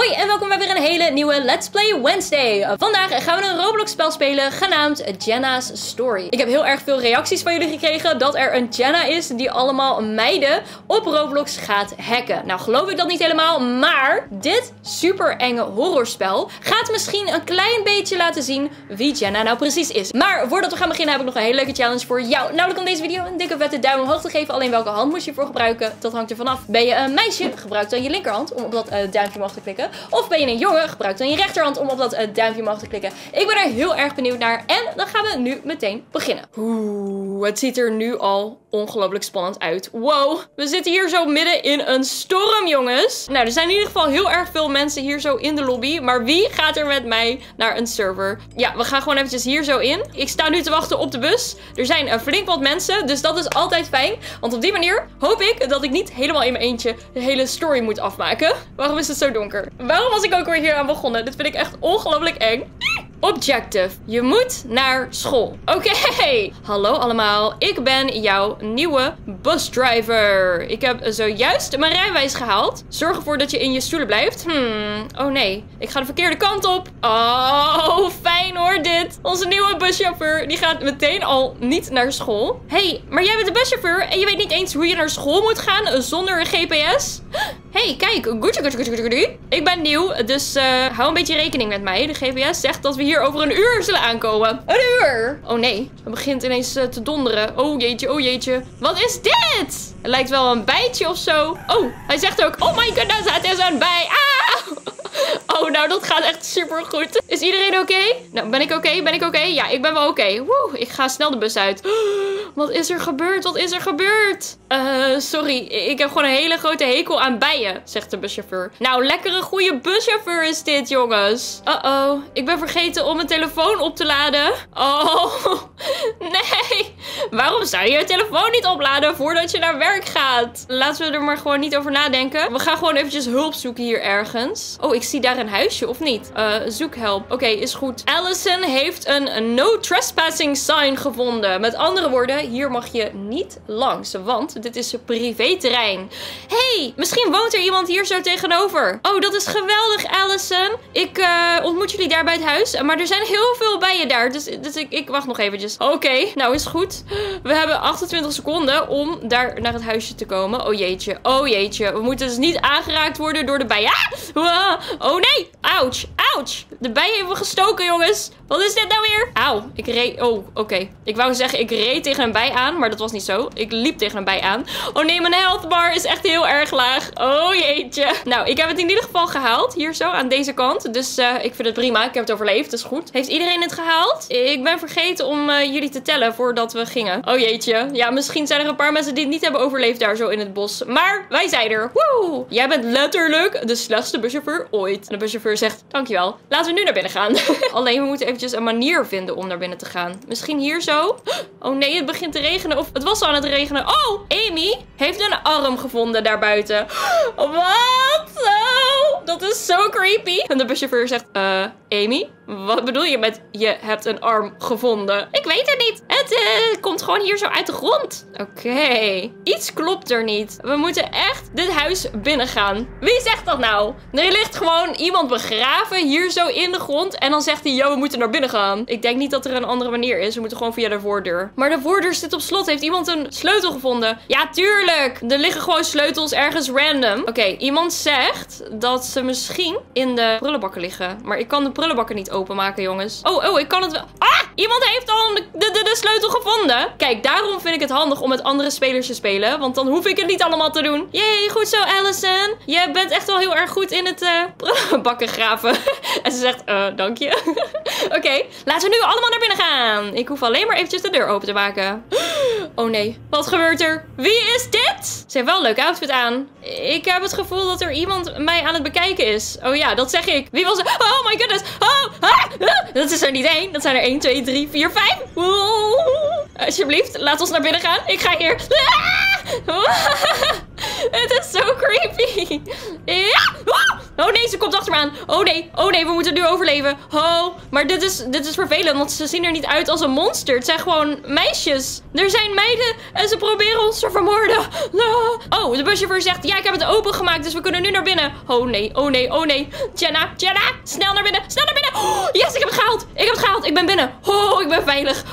Hoi en welkom bij weer een hele nieuwe Let's Play Wednesday. Vandaag gaan we een Roblox spel spelen genaamd Jenna's Story. Ik heb heel erg veel reacties van jullie gekregen dat er een Jenna is die allemaal meiden op Roblox gaat hacken. Nou geloof ik dat niet helemaal, maar dit super enge horrorspel gaat misschien een klein beetje laten zien wie Jenna nou precies is. Maar voordat we gaan beginnen heb ik nog een hele leuke challenge voor jou. Namelijk om deze video een dikke vette duim omhoog te geven. Alleen welke hand moet je voor gebruiken, dat hangt er vanaf. Ben je een meisje, gebruik dan je linkerhand om op dat uh, duimpje omhoog te klikken. Of ben je een jongen, gebruik dan je rechterhand om op dat uh, duimpje omhoog te klikken. Ik ben er heel erg benieuwd naar. En dan gaan we nu meteen beginnen. Oeh, het ziet er nu al ongelooflijk spannend uit. Wow, we zitten hier zo midden in een storm, jongens. Nou, er zijn in ieder geval heel erg veel mensen hier zo in de lobby. Maar wie gaat er met mij naar een server? Ja, we gaan gewoon eventjes hier zo in. Ik sta nu te wachten op de bus. Er zijn uh, flink wat mensen, dus dat is altijd fijn. Want op die manier hoop ik dat ik niet helemaal in mijn eentje de hele story moet afmaken. Waarom is het zo donker? Waarom was ik ook weer hier aan begonnen? Dit vind ik echt ongelooflijk eng. Objective. Je moet naar school. Oké. Hallo allemaal. Ik ben jouw nieuwe busdriver. Ik heb zojuist mijn rijwijs gehaald. Zorg ervoor dat je in je stoelen blijft. Hmm. Oh nee. Ik ga de verkeerde kant op. Oh, fijn hoor dit. Onze nieuwe buschauffeur. Die gaat meteen al niet naar school. hey, maar jij bent de buschauffeur en je weet niet eens hoe je naar school moet gaan zonder een GPS? Hey, kijk. Goedje, goedje, goedje, goedje. Ik ben nieuw, dus uh, hou een beetje rekening met mij. De GPS zegt dat we hier over een uur zullen aankomen. Een uur! Oh nee, het begint ineens uh, te donderen. Oh jeetje, oh jeetje. Wat is dit? Het lijkt wel een bijtje of zo. Oh, hij zegt ook, oh my goodness, het is een bij. Ah! Oh, nou, dat gaat echt super goed. Is iedereen oké? Nou, ben ik oké? Ben ik oké? Ja, ik ben wel oké. Woe, ik ga snel de bus uit. Wat is er gebeurd? Wat is er gebeurd? Uh, sorry, ik heb gewoon een hele grote hekel aan bijen, zegt de buschauffeur. Nou, lekkere goede buschauffeur is dit, jongens. Uh-oh, ik ben vergeten om mijn telefoon op te laden. Oh, nee. Waarom zou je je telefoon niet opladen voordat je naar werk gaat? Laten we er maar gewoon niet over nadenken. We gaan gewoon eventjes hulp zoeken hier ergens. Oh, ik zie daar een huisje, of niet? Uh, zoek help. Oké, is goed. Allison heeft een no trespassing sign gevonden. Met andere woorden, hier mag je niet langs, want dit is privéterrein. hey, misschien woont er iemand hier zo tegenover. Oh, dat is geweldig, Allison. Ik uh, ontmoet jullie daar bij het huis. Maar er zijn heel veel bijen daar, dus, dus ik, ik wacht nog eventjes. Oké, nou is goed. We hebben 28 seconden om daar naar het huisje te komen. Oh jeetje, oh jeetje. We moeten dus niet aangeraakt worden door de bijen. Ah! Oh nee, ouch, ouch. De bijen hebben gestoken, jongens. Wat is dit nou weer? Auw, ik reed... Oh, oké. Ik wou zeggen, ik reed tegen een bij aan, maar dat was niet zo. Ik liep tegen een bij aan. Oh nee, mijn health bar is echt heel erg laag. Oh jeetje. Nou, ik heb het in ieder geval gehaald. Hier zo, aan deze kant. Dus uh, ik vind het prima. Ik heb het overleefd. Is goed. Heeft iedereen het gehaald? Ik ben vergeten om uh, jullie te tellen voordat we gingen. Oh jeetje. Ja, misschien zijn er een paar mensen die het niet hebben overleefd daar zo in het bos. Maar wij zijn er. Woe! Jij bent letterlijk de slechtste buschauffeur ooit. En de buschauffeur zegt, dankjewel. Laten we nu naar binnen gaan. Alleen, we moeten eventjes een manier vinden om naar binnen te gaan. Misschien hier zo? Oh nee, het begint te regenen. Of het was al aan het regenen. Oh, Amy heeft een arm gevonden daar buiten. Wat? Oh, dat is zo creepy. En de buschauffeur zegt, eh, Amy? Wat bedoel je met je hebt een arm gevonden? Ik weet het niet. Het komt gewoon hier zo uit de grond. Oké. Iets klopt er niet. We moeten echt dit huis binnengaan. Wie zegt dat nou? Er ligt gewoon iemand begraven hier zo in de grond. En dan zegt hij, yo, we moeten naar binnen gaan. Ik denk niet dat er een andere manier is. We moeten gewoon via de voordeur. Maar de voordeur zit op slot. Heeft iemand een sleutel gevonden? Ja, tuurlijk. Er liggen gewoon sleutels ergens random. Oké, iemand zegt dat ze misschien in de prullenbakken liggen. Maar ik kan de prullenbakken niet openmaken, jongens. Oh, oh, ik kan het wel. Ah! Iemand heeft al de, de, de, sleutel gevonden. Kijk, daarom vind ik het handig om met andere spelers te spelen. Want dan hoef ik het niet allemaal te doen. Jee, goed zo, Allison. Je bent echt wel heel erg goed in het uh, prullenbakken graven. en ze zegt, uh, dank je. Oké, laten we nu allemaal naar binnen gaan. Ik hoef alleen maar eventjes de deur open te maken. Oh nee, wat gebeurt er? Wie is dit? Ze heeft wel een leuke outfit aan. Ik heb het gevoel dat er iemand mij aan het bekijken is. Oh ja, dat zeg ik. Wie was er? Oh my goodness. Oh, ah. Dat is er niet één. Dat zijn er 1, 2, 3, 4, 5. Oeh. Alsjeblieft, laat ons naar binnen gaan. Ik ga hier. Ah. Het is zo creepy. Ja. Oh nee, ze komt achter me aan. Oh nee, oh nee, we moeten nu overleven. Oh, maar dit is, dit is vervelend, want ze zien er niet uit als een monster. Het zijn gewoon meisjes. Er zijn meiden en ze proberen ons te vermoorden. Oh, de buschauffeur zegt, ja, ik heb het opengemaakt, dus we kunnen nu naar binnen. Oh nee, oh nee, oh nee. Jenna, Jenna, snel naar binnen, snel naar binnen. Oh, yes, ik heb het gehaald. Ik heb het gehaald. Ik ben binnen. Oh, ik ben veilig.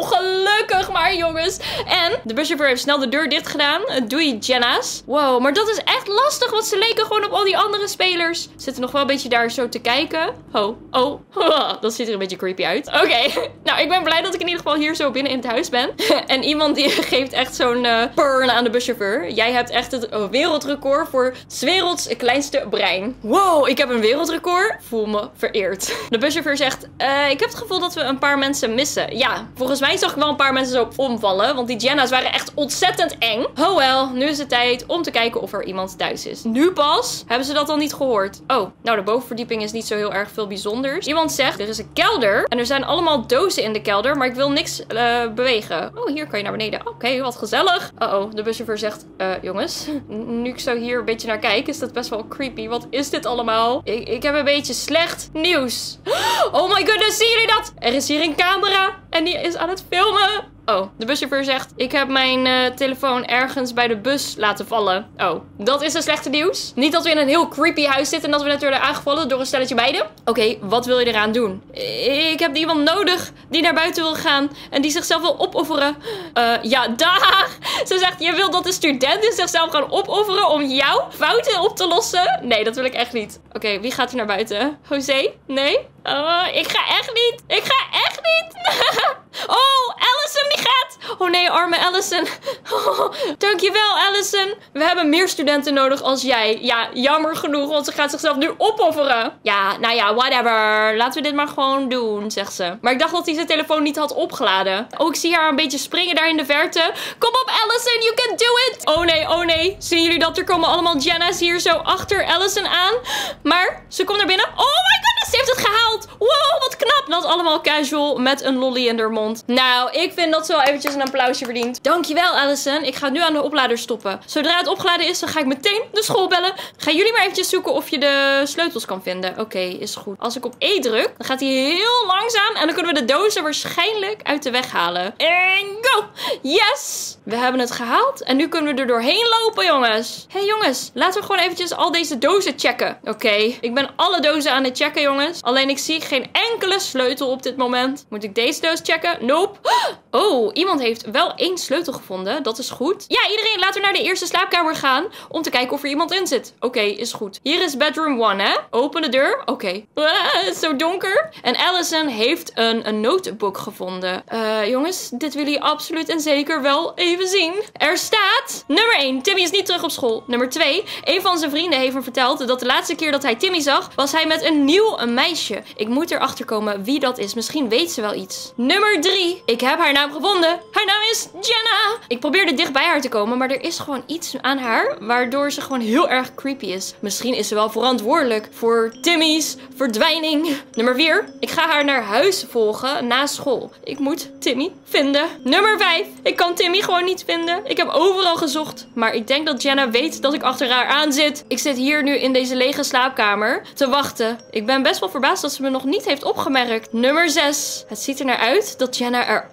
Gelukkig maar, jongens. En de buschauffeur heeft snel de deur dicht gedaan. Doei, Jenna's. Wow, maar dat is echt lastig, want ze leken gewoon op al die andere spelers. Zitten nog wel een beetje daar zo te kijken. Oh, oh, dat ziet er een beetje creepy uit. Oké, nou, ik ben blij dat ik in ieder geval hier zo binnen in het huis ben. en iemand die geeft echt zo'n burn aan de buschauffeur. Jij hebt echt het wereldrecord voor 's werelds kleinste brein. Wow, ik heb een wereldrecord. Voel me vereerd. De buschauffeur zegt, uh, ik heb het gevoel dat we een paar mensen missen. Ja, volgens mij zag ik wel een paar mensen zo omvallen. Want die Jenna's waren echt ontzettend eng. Oh wel, nu is het tijd om te kijken of er iemand thuis is. Nu pas? Hebben ze dat al niet gehoord? Oh, nou de bovenverdieping is niet zo heel erg veel bijzonders. Iemand zegt, er is een kelder. En er zijn allemaal dozen in de kelder. Maar ik wil niks uh, bewegen. Oh, hier kan je naar beneden. Oké, wat gezellig. Uh oh, de buschauffeur zegt, uh, jongens. Nu ik zo hier een beetje naar kijk, is dat best wel creepy. Wat is dit allemaal? Ik, ik heb een beetje slecht nieuws. Oh my goodness, zien jullie dat? Er is hier een camera en die is aan het filmen. Oh, de buschauffeur zegt: Ik heb mijn uh, telefoon ergens bij de bus laten vallen. Oh, dat is een slechte nieuws. Niet dat we in een heel creepy huis zitten en dat we net worden aangevallen door een stelletje meiden. Oké, wat wil je eraan doen? Ik heb iemand nodig die naar buiten wil gaan en die zichzelf wil opofferen. Uh, ja, dag! Ze zegt: Je wil dat de studenten zichzelf gaan opofferen om jouw fouten op te lossen? Nee, dat wil ik echt niet. Oké, wie gaat er naar buiten? José? Nee? Oh, ik ga echt niet. Ik ga echt niet. oh, Allison die gaat. Oh nee, arme Allison. Dankjewel, Allison. We hebben meer studenten nodig als jij. Ja, jammer genoeg, want ze gaat zichzelf nu opofferen. Ja, nou ja, whatever. Laten we dit maar gewoon doen, zegt ze. Maar ik dacht dat hij zijn telefoon niet had opgeladen. Oh, ik zie haar een beetje springen daar in de verte. Kom op, Allison, you can do it. Oh nee, oh nee. Zien jullie dat? Er komen allemaal Jenna's hier zo achter Allison aan. Maar ze komt naar binnen. Oh my goodness, heeft het gehaald. Wow, wat knap. Dat allemaal casual met een lolly in haar mond. Nou, ik vind dat ze wel eventjes een applausje verdient. Dankjewel, Allison. Ik ga nu aan de oplader stoppen. Zodra het opgeladen is, dan ga ik meteen de school bellen. Gaan jullie maar eventjes zoeken of je de sleutels kan vinden. Oké, is goed. Als ik op E druk, dan gaat hij heel langzaam. En dan kunnen we de dozen waarschijnlijk uit de weg halen. En go! Yes! We hebben het gehaald. En nu kunnen we er doorheen lopen, jongens. Hé, hey, jongens. Laten we gewoon eventjes al deze dozen checken. Oké, ik ben alle dozen aan het checken, jongens. Alleen ik zie geen enkele sleutel op dit moment. Moet ik deze doos checken? Nope. Oh, iemand heeft wel één sleutel gevonden. Dat is goed. Ja, iedereen, laten we naar de eerste slaapkamer gaan. Om te kijken of er iemand in zit. Oké, is goed. Hier is bedroom 1, hè? Open de deur. Oké. Ah, zo donker. En Allison heeft een, een notebook gevonden. Uh, jongens, dit willen jullie absoluut en zeker wel even zien. Er staat... Nummer 1. Timmy is niet terug op school. Nummer 2. Een van zijn vrienden heeft hem verteld dat de laatste keer dat hij Timmy zag... was hij met een nieuw meisje. Ik moet erachter komen wie dat is. Misschien weet ze wel iets. Nummer 3. Ik heb haar naam gevonden. Haar naam is Jenna. Ik probeerde dicht bij haar te komen, maar er is gewoon iets aan haar waardoor ze gewoon heel erg creepy is. Misschien is ze wel verantwoordelijk voor Timmy's verdwijning. Nummer 4. Ik ga haar naar huis volgen na school. Ik moet Timmy vinden. Nummer 5. Ik kan Timmy gewoon niet vinden. Ik heb overal gezocht, maar ik denk dat Jenna weet dat ik achter haar aan zit. Ik zit hier nu in deze lege slaapkamer te wachten. Ik ben best wel verbaasd dat ze me nog niet heeft opgemerkt. Nummer 6. Het ziet er naar uit dat Jenna er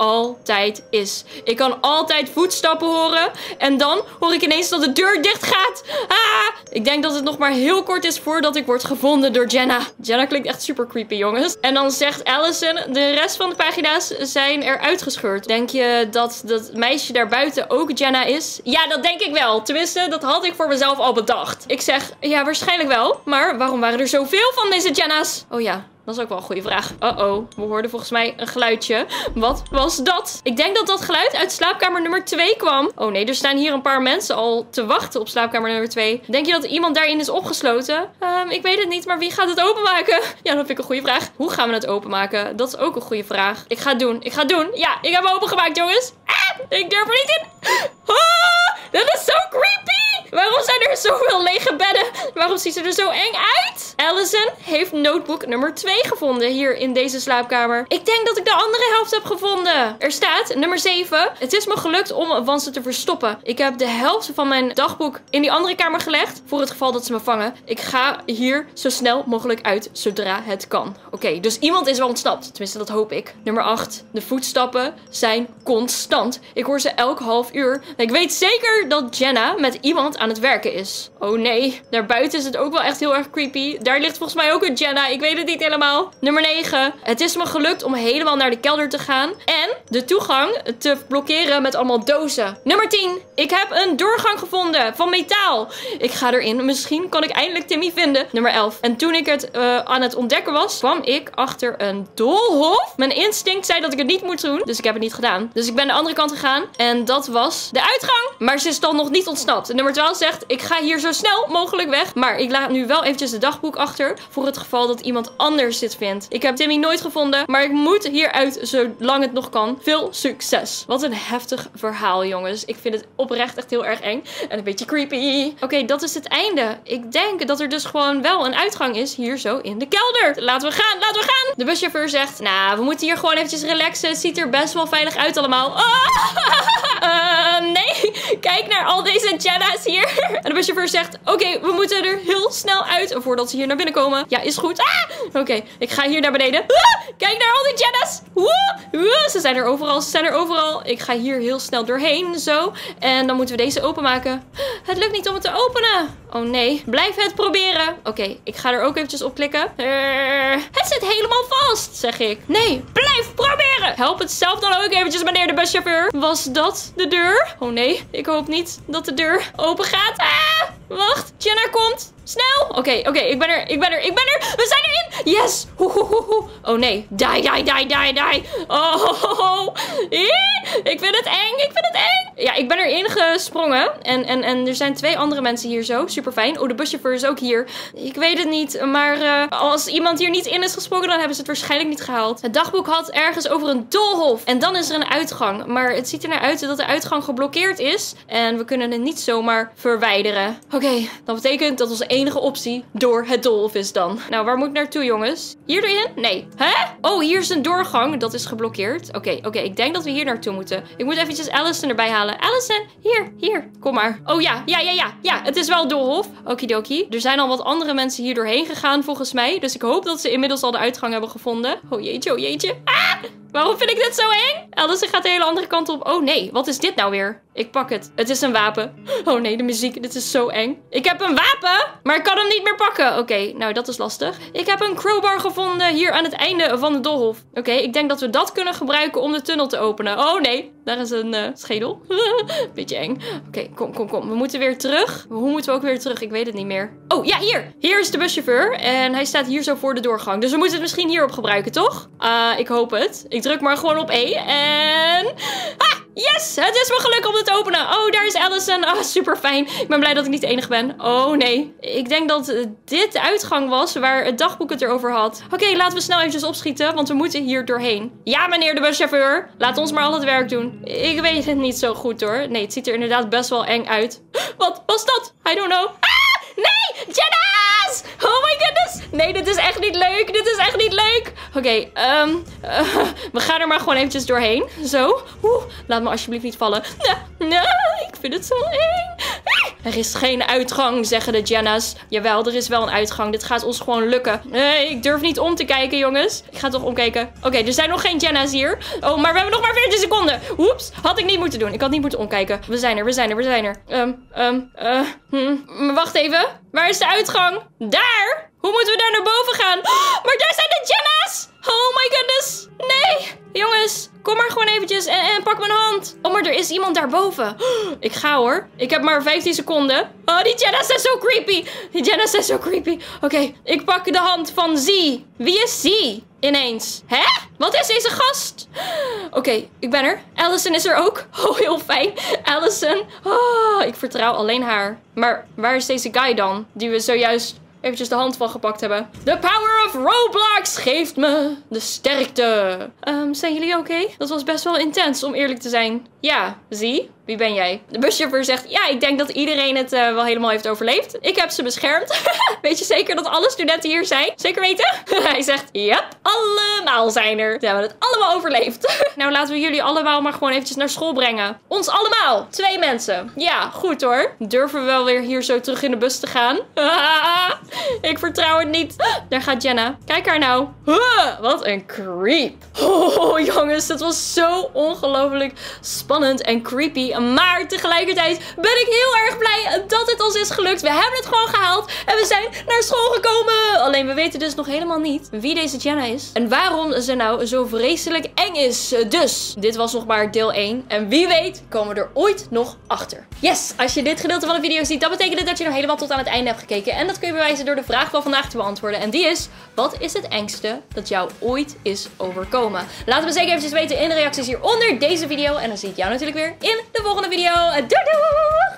altijd is. Ik kan altijd voetstappen horen. En dan hoor ik ineens dat de deur dicht gaat. Ah! Ik denk dat het nog maar heel kort is voordat ik word gevonden door Jenna. Jenna klinkt echt super creepy, jongens. En dan zegt Allison, de rest van de pagina's zijn er uitgescheurd. Denk je dat dat meisje daar buiten ook Jenna is? Ja, dat denk ik wel. Tenminste, dat had ik voor mezelf al bedacht. Ik zeg, ja, waarschijnlijk wel. Maar waarom waren er zoveel van deze Jenna's? Oh ja, dat is ook wel een goede vraag. Uh-oh, we hoorden volgens mij een geluidje. Wat was dat? Ik denk dat dat geluid uit slaapkamer nummer 2 kwam. Oh nee, er staan hier een paar mensen al te wachten op slaapkamer nummer 2. Denk je dat iemand daarin is opgesloten? Um, ik weet het niet, maar wie gaat het openmaken? Ja, dat vind ik een goede vraag. Hoe gaan we het openmaken? Dat is ook een goede vraag. Ik ga het doen. Ik ga het doen. Ja, ik heb hem opengemaakt, jongens. Ah, ik durf er niet in. Ah, dat is zo creepy. Waarom zijn er zoveel lege bedden? Waarom ziet ze er zo eng uit? Allison heeft notebook nummer 2 gevonden hier in deze slaapkamer. Ik denk dat ik de andere helft heb gevonden. Er staat nummer 7. Het is me gelukt om Wansen te verstoppen. Ik heb de helft van mijn dagboek in die andere kamer gelegd. Voor het geval dat ze me vangen. Ik ga hier zo snel mogelijk uit zodra het kan. Oké, dus iemand is wel ontsnapt. Tenminste, dat hoop ik. Nummer 8. De voetstappen zijn constant. Ik hoor ze elk half uur. Ik weet zeker dat Jenna met iemand aan het werken is. Oh nee, daar buiten is het ook wel echt heel erg creepy. Daar ligt volgens mij ook een Jenna. Ik weet het niet helemaal. Nummer 9. Het is me gelukt om helemaal naar de kelder te gaan. En de toegang te blokkeren met allemaal dozen. Nummer 10. Ik heb een doorgang gevonden van metaal. Ik ga erin. Misschien kan ik eindelijk Timmy vinden. Nummer 11. En toen ik het uh, aan het ontdekken was, kwam ik achter een doolhof. Mijn instinct zei dat ik het niet moet doen. Dus ik heb het niet gedaan. Dus ik ben de andere kant gegaan. En dat was de uitgang. Maar ze is dan nog niet ontsnapt. Nummer 12 zegt, ik ga hier zo snel mogelijk weg. Maar ik laat nu wel eventjes de dagboek achter. Voor het geval dat iemand anders dit vindt. Ik heb Timmy nooit gevonden. Maar ik moet hieruit zolang het nog kan. Veel succes. Wat een heftig verhaal, jongens. Ik vind het oprecht echt heel erg eng. En een beetje creepy. Oké, dat is het einde. Ik denk dat er dus gewoon wel een uitgang is hier zo in de kelder. Laten we gaan, laten we gaan. De buschauffeur zegt, nou, we moeten hier gewoon eventjes relaxen. Het ziet er best wel veilig uit allemaal. Oh! nee, kijk naar al deze Jenna's. En de buschauffeur zegt, oké, we moeten er heel snel uit voordat ze hier naar binnen komen. Ja, is goed. Ah! Oké, ik ga hier naar beneden. Ah! Kijk naar al die Jenna's. Woe! Ze zijn er overal, ze zijn er overal. Ik ga hier heel snel doorheen, zo. En dan moeten we deze openmaken. Het lukt niet om het te openen. Oh nee, blijf het proberen. Oké, ik ga er ook eventjes op klikken. Het zit helemaal vast, zeg ik. Nee, blijf proberen. Help het zelf dan ook eventjes, meneer de buschauffeur. Was dat de deur? Oh nee, ik hoop niet dat de deur open gaat. Ah, wacht, Jenna komt. Snel! Oké, oké, ik ben er, ik ben er, ik ben er! We zijn erin! Yes! Oh nee, die, die, die, die, die! Oh, ik vind het eng, ik vind het eng! Ja, ik ben erin gesprongen en, en, en er zijn twee andere mensen hier zo, super fijn. Oh, de buschauffeur is ook hier. Ik weet het niet, maar uh, als iemand hier niet in is gesprongen, dan hebben ze het waarschijnlijk niet gehaald. Het dagboek had ergens over een doolhof en dan is er een uitgang. Maar het ziet er naar uit dat de uitgang geblokkeerd is en we kunnen het niet zomaar verwijderen. Oké, dat betekent dat onze enige optie door het doolhof is dan. Nou, waar moet ik naartoe, jongens? Hier erin? Nee. Hè? Oh, hier is een doorgang. Dat is geblokkeerd. Oké, oké. Ik denk dat we hier naartoe moeten. Ik moet eventjes Allison erbij halen. Allison, hier, hier. Kom maar. Oh ja, ja, ja, ja. Ja, het is wel doolhof. Okidoki. Er zijn al wat andere mensen hier doorheen gegaan, volgens mij. Dus ik hoop dat ze inmiddels al de uitgang hebben gevonden. Oh jeetje, oh jeetje. Ah! Waarom vind ik dit zo eng? Alice gaat de hele andere kant op. Oh nee, wat is dit nou weer? Ik pak het. Het is een wapen. Oh nee, de muziek. Dit is zo eng. Ik heb een wapen, maar ik kan hem niet meer pakken. Oké, nou dat is lastig. Ik heb een crowbar gevonden hier aan het einde van de doolhof. Oké, ik denk dat we dat kunnen gebruiken om de tunnel te openen. Oh nee, daar is een uh, schedel. Beetje eng. Oké, kom, kom, kom. We moeten weer terug. Hoe moeten we ook weer terug? Ik weet het niet meer. Oh, ja, hier. Hier is de buschauffeur. En hij staat hier zo voor de doorgang. Dus we moeten het misschien hierop gebruiken, toch? Uh, ik hoop het. Ik druk maar gewoon op E. En... Ah! Yes, het is me gelukt om het te openen. Oh, daar is Allison. Ah, oh, super fijn. Ik ben blij dat ik niet de enige ben. Oh nee, ik denk dat dit de uitgang was waar het dagboek het erover had. Oké, laten we snel eventjes opschieten, want we moeten hier doorheen. Ja, meneer de buschauffeur. Laat ons maar al het werk doen. Ik weet het niet zo goed hoor. Nee, het ziet er inderdaad best wel eng uit. Wat was dat? I don't know. Ah, nee, Oh my goodness. Nee, dit is echt niet leuk. Dit is echt niet leuk. Oké, um, uh, we gaan er maar gewoon eventjes doorheen. Zo. Laat me alsjeblieft niet vallen. Nee, nee, ik vind het zo eng. Er is geen uitgang, zeggen de Jenna's. Jawel, er is wel een uitgang. Dit gaat ons gewoon lukken. Ik durf niet om te kijken, jongens. Ik ga toch omkijken. Oké, er zijn nog geen Jenna's hier. Oh, maar we hebben nog maar 14 seconden. Oeps, had ik niet moeten doen. Ik had niet moeten omkijken. We zijn er, we zijn er, we zijn er. Um, um, uh. Wacht even. Waar is de uitgang? Daar? Hoe moeten we daar naar boven gaan? Maar daar zijn de Jenna's! Oh my goodness. Nee. Jongens, kom maar gewoon eventjes en, pak mijn hand. Oh, maar er is iemand daarboven. Ik ga hoor. Ik heb maar 15 seconden. Oh, die Jenna's zijn zo creepy. Die Jenna's zijn zo creepy. Oké, ik pak de hand van Z. Wie is Z? Ineens. Hè? Wat is deze gast? Oké, ik ben er. Allison is er ook. Oh, heel fijn. Allison. Oh, ik vertrouw alleen haar. Maar waar is deze guy dan? Die we zojuist eventjes de hand van gepakt hebben. The power of Roblox geeft me de sterkte. Ehm, zijn jullie oké? Dat was best wel intens, om eerlijk te zijn. Ja, zie? Wie ben jij? De buschauffeur zegt, ja, ik denk dat iedereen het uh, wel helemaal heeft overleefd. Ik heb ze beschermd. Weet je zeker dat alle studenten hier zijn? Zeker weten? Hij zegt, yep, allemaal zijn er. Ze hebben het allemaal overleefd. nou, laten we jullie allemaal maar gewoon eventjes naar school brengen. Ons allemaal. Twee mensen. Ja, goed hoor. Durven we wel weer hier zo terug in de bus te gaan? ik vertrouw het niet. Daar gaat Jenna. Kijk haar nou. wat een creep. Oh, jongens, het was zo ongelooflijk spannend en creepy. Maar tegelijkertijd ben ik heel erg blij dat het ons is gelukt. We hebben het gewoon gehaald. En we zijn naar school gekomen. Alleen we weten dus nog helemaal niet wie deze Jenna is. En waarom ze nou zo vreselijk eng is. Dus, dit was nog maar deel 1. En wie weet komen we er ooit nog achter. Yes, als je dit gedeelte van de video ziet, dan betekent het dat je nog helemaal tot aan het einde hebt gekeken. En dat kun je bewijzen door de vraag van vandaag te beantwoorden. En die is, wat is het engste dat jou ooit is overkomen? Laat me zeker eventjes weten in de reacties hieronder deze video. En dan zie ik jou natuurlijk weer in de volgende video. doei! doei!